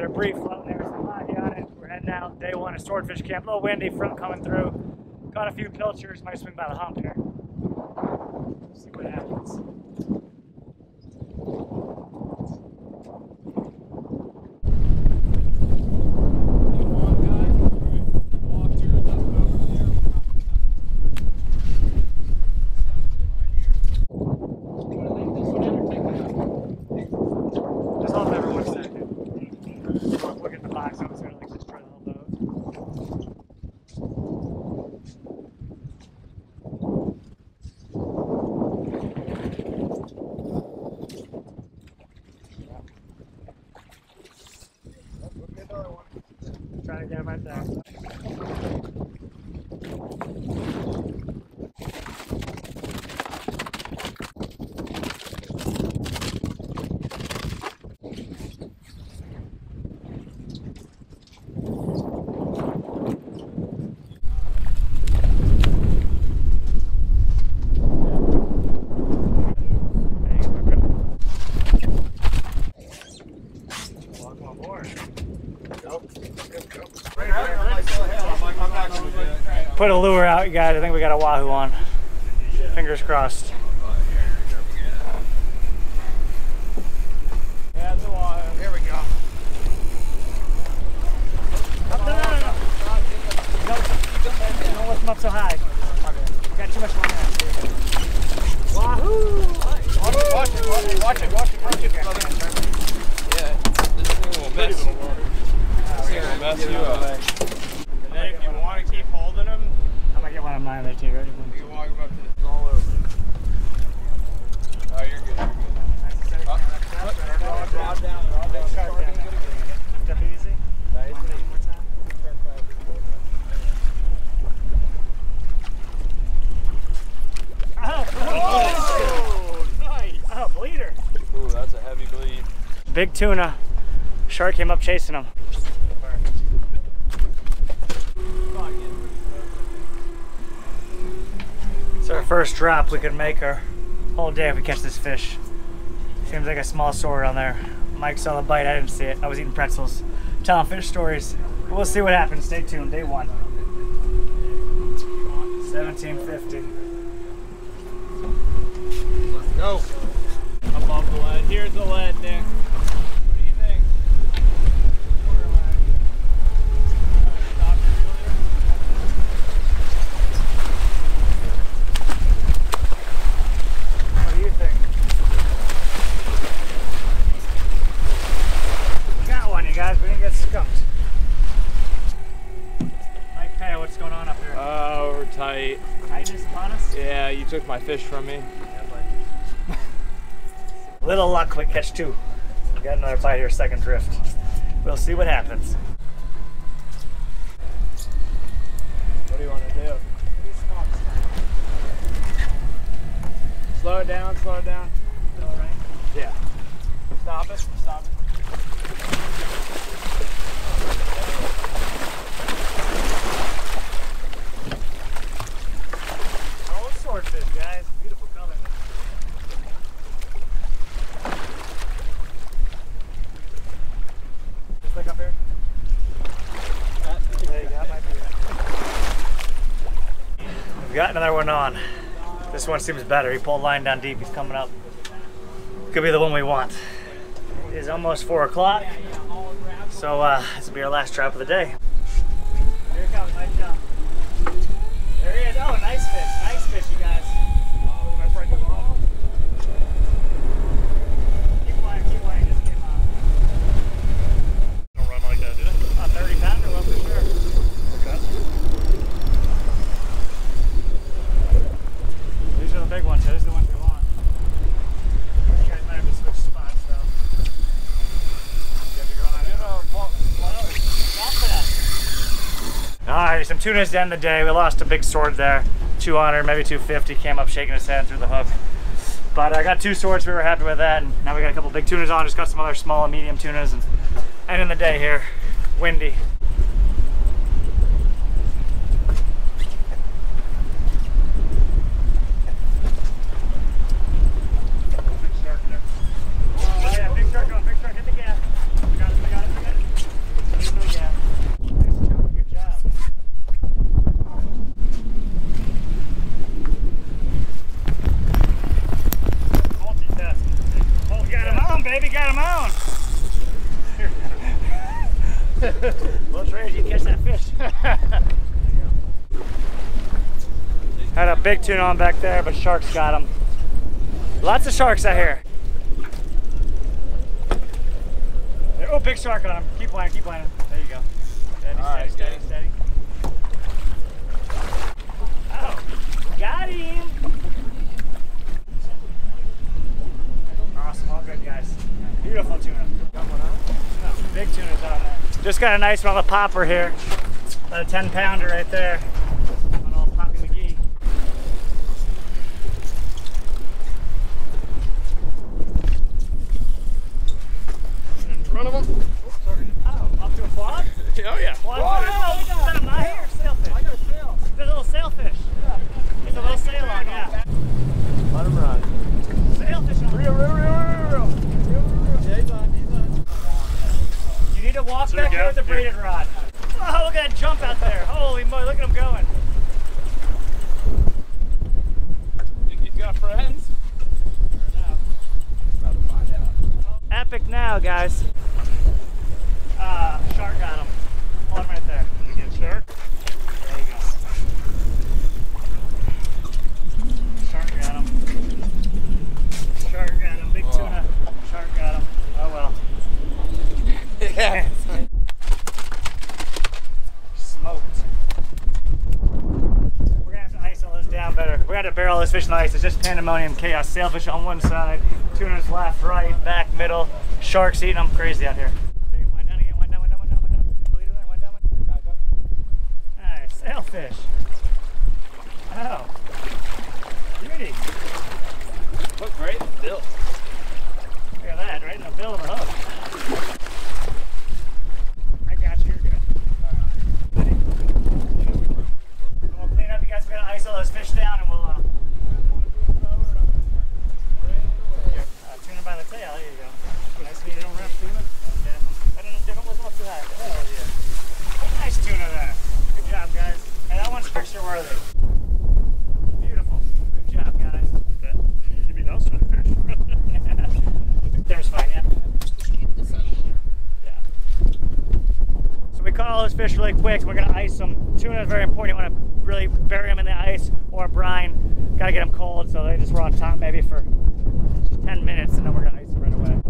Casted a brief float there, some on it. We're heading out. Day one of swordfish camp. A little windy, front coming through. Caught a few pilchers. Might swing by the hump here. See what happens. Just hold there for one second. I'll Look at the box. I was gonna like destroy the whole boat. Try to get him right there. There you go. Welcome aboard. You guys. I think we got a wahoo on. Fingers crossed. Yeah, it's a wahoo. Here we go. No, no, no, no. Don't, don't lift them up so high. Got too much on there. Wahoo! Watch it, watch it, watch it, watch it, watch it, watch it. Yeah, this thing will mess, this thing will mess you up. And then if you want to keep holding them, I'm gonna get one of mine there too. Ready? you can walk them up to the, all over. Oh, you're good, you're good. Up, up, draw, draw down, draw down. Start getting good again. Step easy. Nice. One more time. Oh, Oh, nice. oh, bleeder. Ooh, that's a heavy bleed. Big tuna. Shark came up chasing him. It's our first drop we could make our whole day if we catch this fish. Seems like a small sword on there. Mike saw the bite, I didn't see it. I was eating pretzels. Telling fish stories. We'll see what happens. Stay tuned. Day one. 1750. Let's go. Above the lead. Here's the lead, Nick. What do you think? What do you think? We got one, you guys. We didn't get skunked. Mike Pay, what's going on up here? Oh, we're tight. Tightness upon us? Yeah, you took my fish from me. Little luck, quick catch two. We got another bite here, second drift. We'll see what happens. What do you want to do? Slow it down, slow it down. Yeah. Stop it, stop it. Oh, swordfish, guys. Beautiful color. Just look up here. There you go. Might be it. We've got another one on. This one seems better. He pulled line down deep. He's coming up. Could be the one we want. It is almost four o'clock. So uh, this will be our last trap of the day. Here it comes. Nice job. There he is. Oh, nice fish. Nice fish, you guys. Keep flying, keep flying. Just came out. Don't run like that, did it? A 30 pounder, well, for sure. These are the big ones. Yeah, these are the ones we want. You guys might have to switch spots, though. You guys are going on it. Tunas the end the day. We lost a big sword there. 200, maybe 250. Came up shaking his head through the hook. But I got two swords. We were happy with that. And now we got a couple big tunas on. Just got some other small and medium tunas. And end of the day here. Windy. Oh, yeah, big shark going, big shark. Hit the gas. We got it, we got it, we got it. Had a big tuna on back there, but sharks got him. Lots of sharks out here. Oh, big shark on him. Keep lining, keep lining. There you go. Steady, right, steady, steady, steady. Oh, got him. Awesome, all good guys. Beautiful tuna. Got one No, big tuna's on there. Just got a nice one on the popper here. About a 10 pounder right there. On old Poppy McGee. In front of him. Oh, up to a quad? Oh yeah. Quad? Quad. Oh, is that a mahi or sailfish? I got a sail. There's a little sailfish. There's a little sail on, yeah. Let him run. Sailfish on. Reel, reel, reel, reel, reel. Yeah, he's on, he's on. You need to walk There back you here go. with the braided rod. Oh, look at that jump out there. Holy moly, look at him going. Think he's got friends? About to find Epic now, guys. Uh, shark got him. Hold him right there. You get shark? There you go. Shark got him. Shark got him. Big tuna. Shark got him. Oh well. Yeah. Smoked. We're gonna have to ice all this down better. We're gonna have to barrel this fish in the ice. It's just pandemonium chaos. Sailfish on one side, tunas left, right, back, middle. Sharks eating them crazy out here. Sailfish. Oh. Beauty. Look great built. Look at that, right in the bill of the hook. I got you, you're good. Ready? And we'll clean up, you guys. We're gonna ice all those fish down and we'll uh, uh tuna by the tail. There you go. Nice meat, don't wrap tuna. Okay. I don't know, different wasn't up too high. Hell yeah. Nice tuna there. Good job, guys. Hey, that one's picture worthy. Beautiful. Good job, guys. Okay. Give me those sort of fish. There's fine, yeah. Yeah. So we caught all those fish really quick. We're gonna ice them. Tuna is very important. You want to really bury them in the ice or brine. Gotta get them cold so they just were on top maybe for 10 minutes and then we're gonna ice them right away.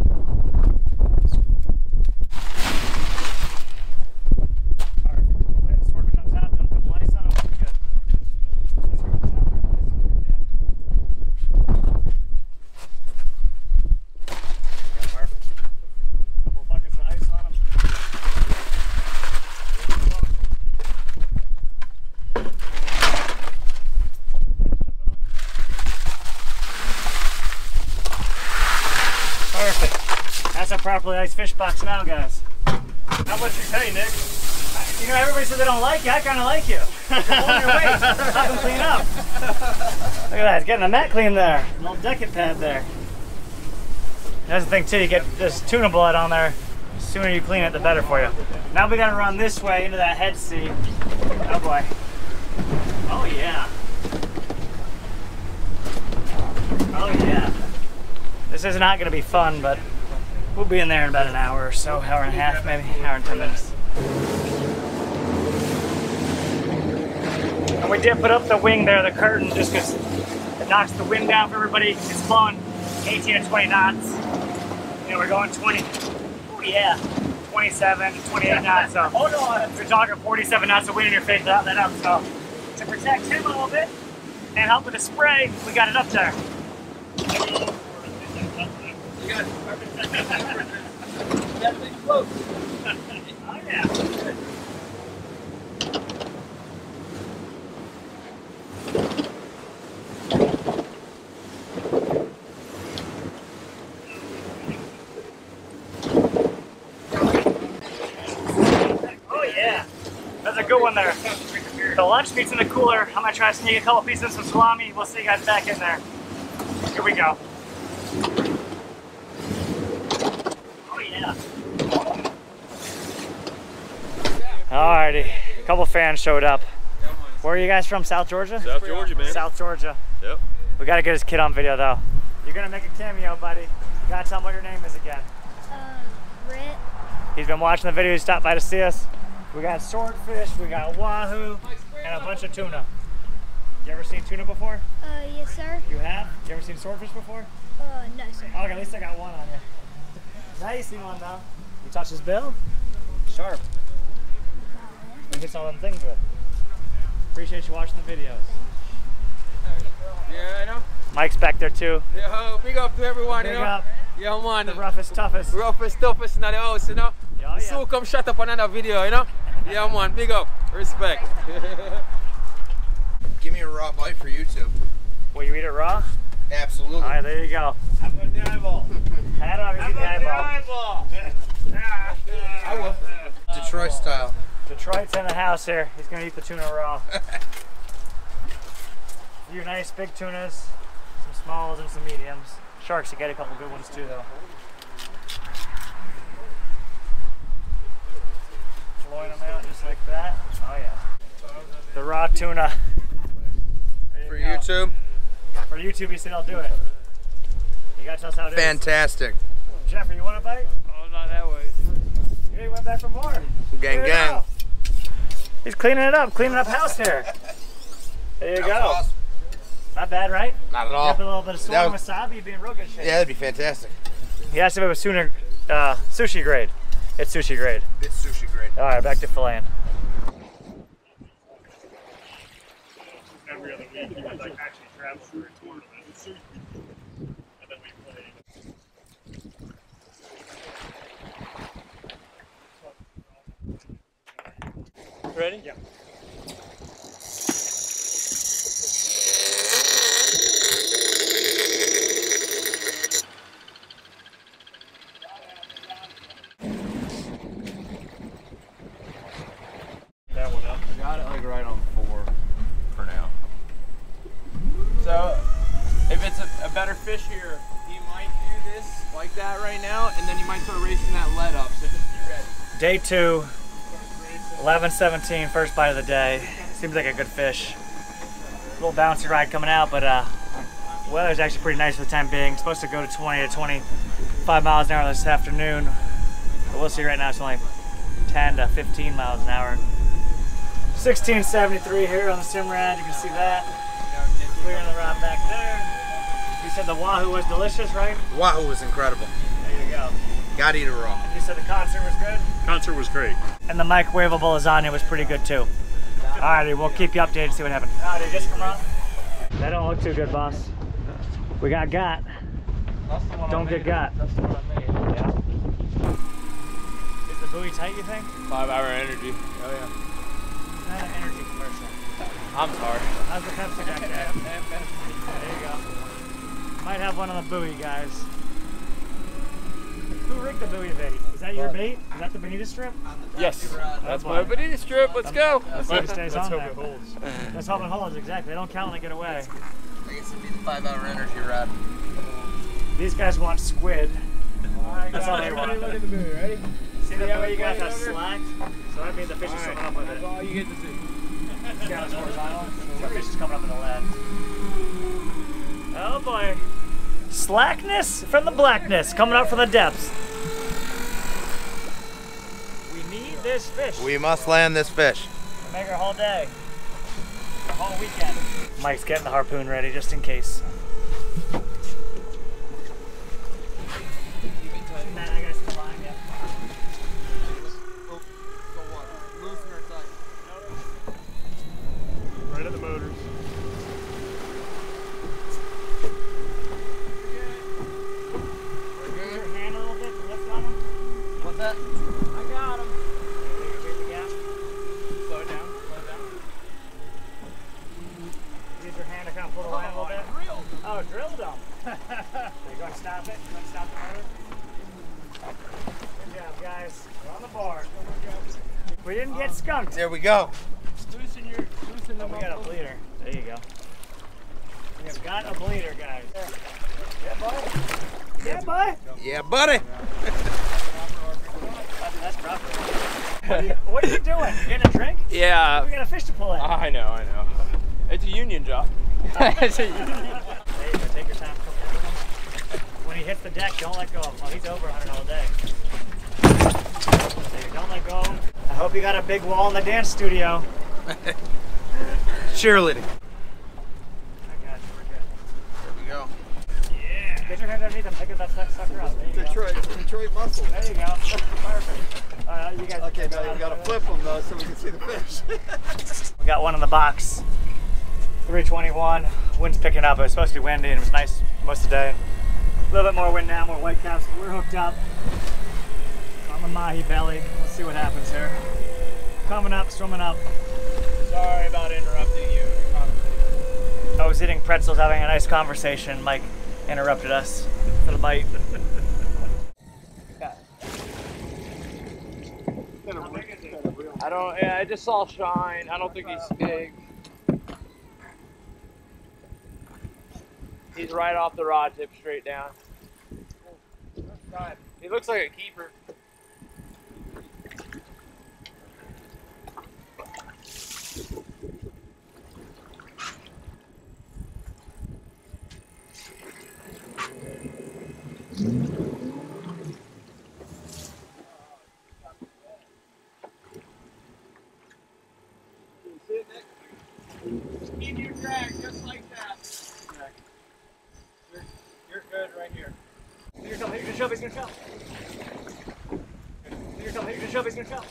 Alright, lay the swordfish on top, dump a couple ice on them, we'll be good. Just go down there, ice on it, yeah. Yeah, Marv. Couple buckets of ice on them. Perfect. That's a properly iced fish box now, guys. How much you pay, Nick? You know, everybody says they don't like you. I kind of like you. Pulling your weight. Help clean up. Look at that. It's getting the mat clean there. A little decking pad there. That's the thing, too. You get this tuna blood on there. The sooner you clean it, the better for you. Now we got to run this way into that head sea. Oh, boy. Oh, yeah. Oh, yeah. This is not going to be fun, but we'll be in there in about an hour or so. Hour and a half, maybe. Hour and 10 minutes. And we did put up the wing there, the curtain, just because it knocks the wind down for everybody. It's blowing 18 to 20 knots. You know, we're going 20. Oh, yeah. 27 to 28 knots. So Hold on. we're talking 47 knots of wind in your face that up. So to protect him a little bit and help with the spray, we got it up there. Oh, yeah. That's a good one there. The lunch meat's in the cooler. I'm gonna try to sneak a couple pieces of salami. We'll see you guys back in there. Here we go. Alrighty, a couple fans showed up. Where are you guys from? South Georgia? South Georgia, man. South Georgia. Yep. We gotta get his kid on video though. You're gonna make a cameo, buddy. You gotta tell him what your name is again. Um, Brit. He's been watching the video. He stopped by to see us. We got swordfish, we got wahoo, and a bunch of tuna. You ever seen tuna before? Uh, yes, sir. You have? You ever seen swordfish before? Uh, no, sir. Oh, okay, at least I got one on you. Now you see one though. You touch his bill? Sharp. You hit all them things with. Appreciate you watching the videos. Yeah, I know. Mike's back there too. Yo, big up to everyone, Big you know. up. Yeah, man. The roughest, toughest. roughest, toughest in the house, you know. Yeah, The yeah. soul come shut up on another video, you know. Yeah, man. Big up. Respect. Give me a raw bite for YouTube. Will you eat it raw? Absolutely. All right, there you go. How about the eyeball? I don't have eat the eyeball. I will. Detroit style. Detroit's in the house here. He's gonna eat the tuna raw. A few nice big tunas, some smalls and some mediums. Sharks, you get a couple good ones too though. Flowing them out just like that. Oh yeah. The raw tuna. There For go. YouTube, For YouTube, he said I'll do it. You gotta tell us how it fantastic. Jeffrey, you want a bite? Oh, not that way. Yeah, he went back for more. Gang, gang. Go. He's cleaning it up, cleaning up house here. There you That go. awesome. Not bad, right? Not at Have a little bit of soy That and was- wasabi, you'd be in real good shape. Yeah, that'd be fantastic. He asked if it was sooner, uh, sushi grade. It's sushi grade. It's sushi grade. All right, back to filleting. Every other week, he would like actually travel for a tournament. And then we played. Ready? Yeah. That one up. Got it like right on four for now. So, if it's a, a better fish here, he might do this like that right now, and then he might start racing that lead up. So just be ready. Day two, 11 17, first bite of the day. Seems like a good fish. A little bouncy ride coming out, but uh, weather's actually pretty nice for the time being. It's supposed to go to 20 to 25 miles an hour this afternoon. But we'll see right now, it's only 10 to 15 miles an hour. 1673 here on the Simrad, you can see that. Clearing the rod back there. You said the wahoo was delicious, right? Wahoo was incredible. There you go. Gotta eat it raw. You said the concert was good? Concert was great. And the microwavable lasagna was pretty good too. Alrighty, we'll keep you updated, see what happens. Did just come out? That don't look too good, boss. We got got. That's the one Don't I get made. got. That's the one I made. Yeah. Is the buoy tight, you think? Five hour energy. Oh yeah. Not an energy commercial. I'm sorry. How's the Pepsi back there? There you go. Might have one on the buoy, guys. Who rigged the buoy bait? Is that your bait? Is that the bonita strip? Yes. That's boy. Uh, my bonita strip. Let's go. Let's see if it stays Let's on hope there. it holds. Let's hope it holds, exactly. They don't count when they get away. I guess it'd be the five hour energy rod. These guys want squid. Oh that's all they want. Look at the movie. Ready? See the Yeah, way you guys play got it over. slacked? So that means the fish is swimming up with it. That's all you get to see. See how it's horizontal? So the fish is coming up in the lead. Oh boy. Slackness from the blackness, coming up from the depths. We need this fish We must land this fish. make our whole day. Our whole weekend. Mike's getting the harpoon ready just in case. Matt, I gotta see the line, yeah. Right at the motors. Move your hand a little bit to lift on him. What's that? I got him. Here's the gap. Slow it down. Slow it down. Use your hand to kind of pull the line a little bit. Oh, drilled them. you going to stop it? You going to stop the motor? Good job, guys. We're on the board. We didn't get skunked. There we go. Loosen your, loosen the Oh, we got a bleeder. There you go. We have got a bleeder, guys. Yeah, buddy. Yeah, boy. Yeah, buddy. That's, that's proper. What are, you, what are you doing? You getting a drink? Yeah. We got a fish to pull in. I know, I know. It's a union job. it's a union. There you go. Take your time. When he hits the deck, don't let go of him. Oh, he's over 100 all day. There you go. Don't let go of him. I Hope you got a big wall in the dance studio. Cheerleading. Get your hands underneath and pick that sucker up. Detroit, go. Detroit muscle. There you go. Perfect. Uh, you guys okay, now you gotta flip them though so we can see the fish. we got one in the box. 321. Wind's picking up. It was supposed to be windy and it was nice most of the day. A little bit more wind now, more whitecaps. We're hooked up on the mahi belly. Let's see what happens here. Coming up, swimming up. Sorry about interrupting you. I was eating pretzels, having a nice conversation. Mike interrupted us for the bite. I don't. Yeah, I just saw shine. I don't think he's big. He's right off the rod tip, straight down. He looks like a keeper. Keep your drag just like that. You're, you're good right here. Here come, he's gonna shove, he's gonna shove. Here come, he's gonna shove, he's gonna shove.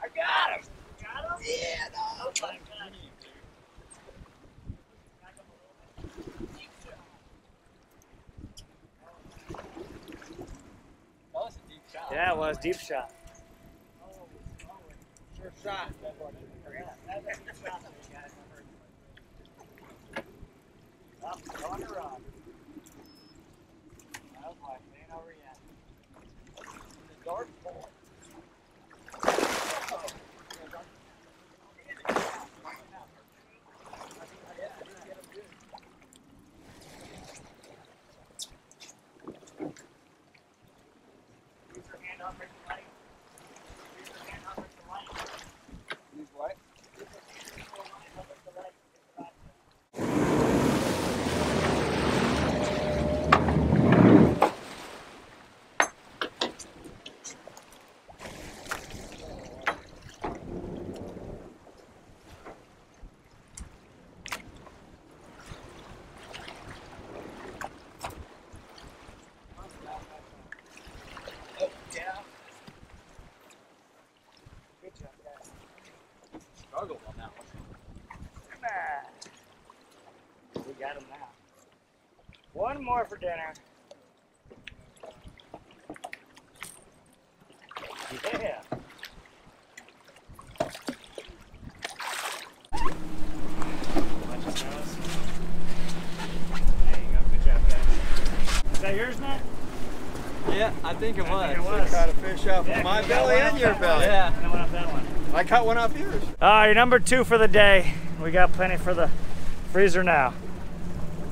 I got him. Got him? Yeah, no. That was it was deep shot. Sure shot. Up, on the rod. That was my main over yet. The dark ball. Use your hand up, break the light. Use your hand up, break the light. Use what? Oh, yeah. Good job, guys. Struggled on that one. Come on. We got him now. One more for dinner. Yeah. Watch his nose. There you go. Good job, guys. Is that yours, Matt? Yeah, I think it I was. think it was. Caught a fish off Yeah, of my belly and your belly. Yeah. And then one off that one. I caught one off yours. All right, number two for the day. We got plenty for the freezer now.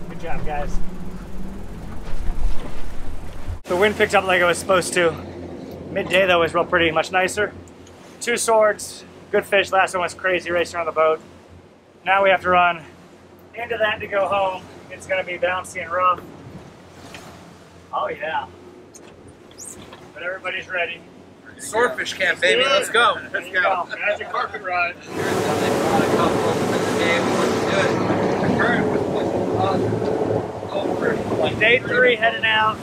Good job, guys. The wind picked up like it was supposed to. Midday though was real pretty, much nicer. Two swords, good fish. Last one was crazy racing around the boat. Now we have to run into that to go home. It's gonna be bouncy and rough. Oh yeah. But everybody's ready. Swordfish camp, baby. Let's go. There you go. Magic carpet ride. Day three heading out.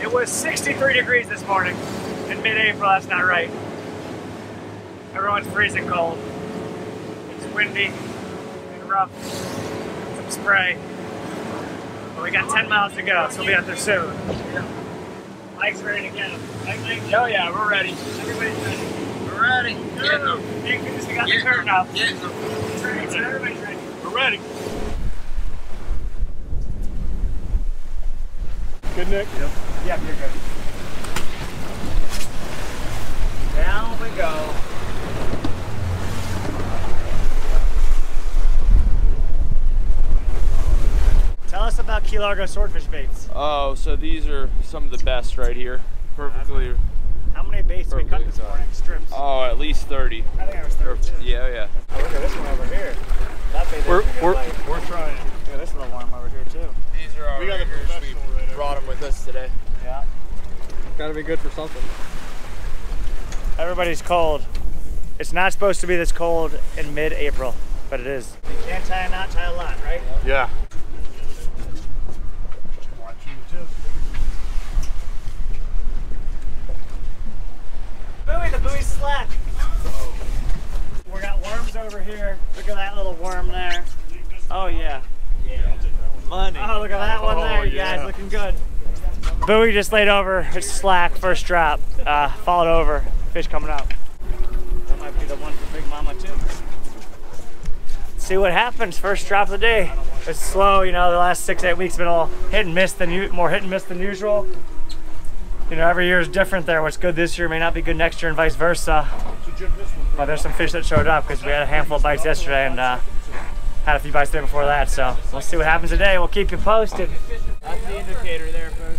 It was 63 degrees this morning in mid-April. That's not right. Everyone's freezing cold. It's windy and rough. Some spray. But we got 10 miles to go, so we'll be out there soon. Mike's ready to get him. Mike, Mike, Oh yeah, we're ready. everybody's ready. We're ready. Go. Thank goodness we got the curtain up. Getting them. It's ready, so everybody's ready. We're ready. Good, Nick? Yep. Yeah, you're good. Down we go. Tell us about Key Largo swordfish baits. Oh, so these are some of the best right here. perfectly. How many baits did we cut this Perfect morning? Strips. Oh, at least 30. I think I was 32. Yeah, yeah. Oh, look at this one over here. That bait We're- doesn't we're- We're trying. Look at this little worm over here too. These are our We got a riggers. professional right brought them with us today. Yeah. Gotta be good for something. Everybody's cold. It's not supposed to be this cold in mid-April, but it is. You can't tie a knot, tie a lot, right? Yeah. Watch. Buoy, the buoy's slack. We got worms over here. Look at that little worm there. Oh yeah. Money. Oh, look at that one there, Oh, you guys, yeah. looking good. Buoy just laid over. It's slack, first drop. Uh, followed over. Fish coming up. That might be the one for Big Mama too. See what happens. First drop of the day. It's slow, you know. The last six, eight weeks been all hit and miss than more hit and miss than usual. You know, every year is different there. What's good this year may not be good next year, and vice versa. So Jim, this one. But there's some fish that showed up because we had a handful of bites yesterday and uh, had a few bites there before that. So we'll see what happens today. We'll keep you posted. That's the indicator there, folks.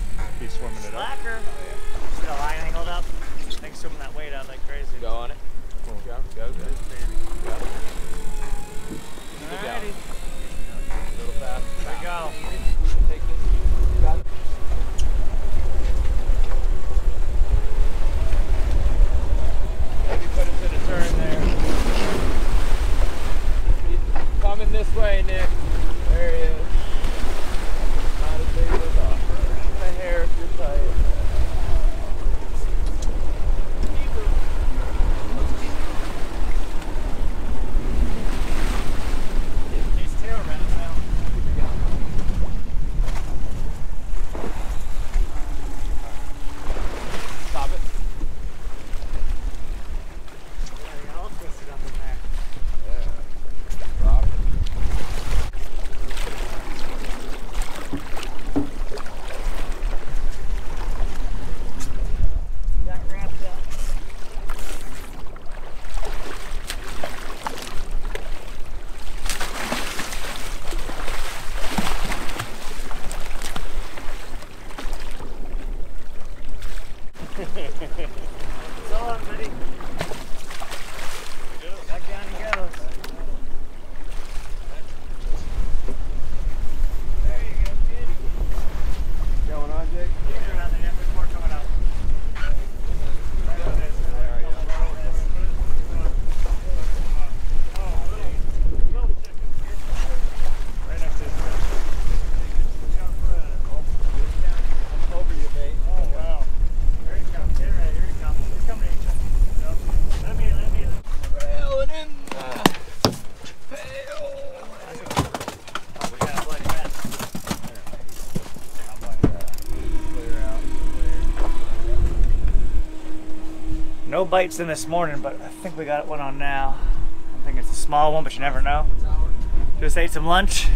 Bites in this morning, but I think we got one on now. I think it's a small one, but you never know. Just ate some lunch.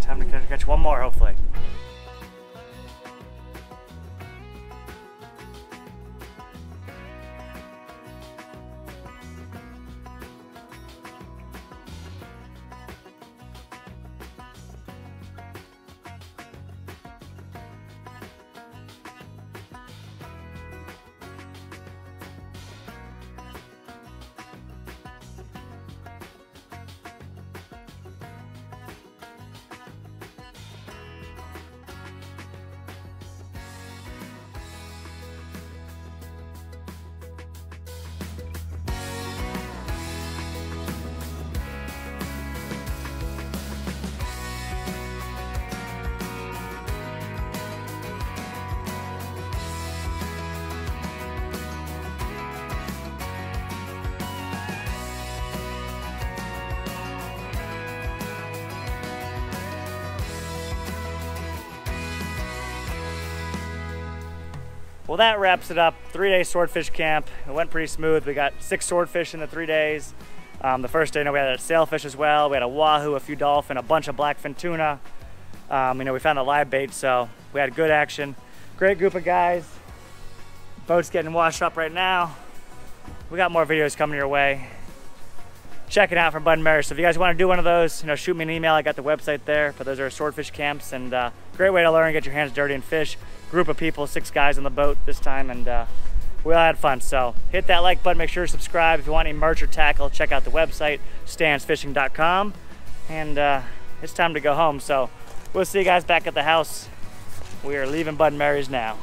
Time to catch- one more, hopefully. Well, that wraps it up. Three day swordfish camp. It went pretty smooth. We got six swordfish in the three days. Um, the first day, you know, we had a sailfish as well. We had a wahoo, a few dolphin, a bunch of blackfin tuna. Um, you know, we found a live bait, so we had good action. Great group of guys. Boat's getting washed up right now. We got more videos coming your way. Check it out from Bud Mary. So if you guys want to do one of those, you know, shoot me an email. I got the website there. But those are swordfish camps and uh, great way to learn, get your hands dirty and fish. Group of people, six guys on the boat this time, and uh, we all had fun. So hit that like button, make sure to subscribe. If you want any merch or tackle, check out the website, stanzfishing.com. And uh, it's time to go home. So we'll see you guys back at the house. We are leaving Bud Mary's now.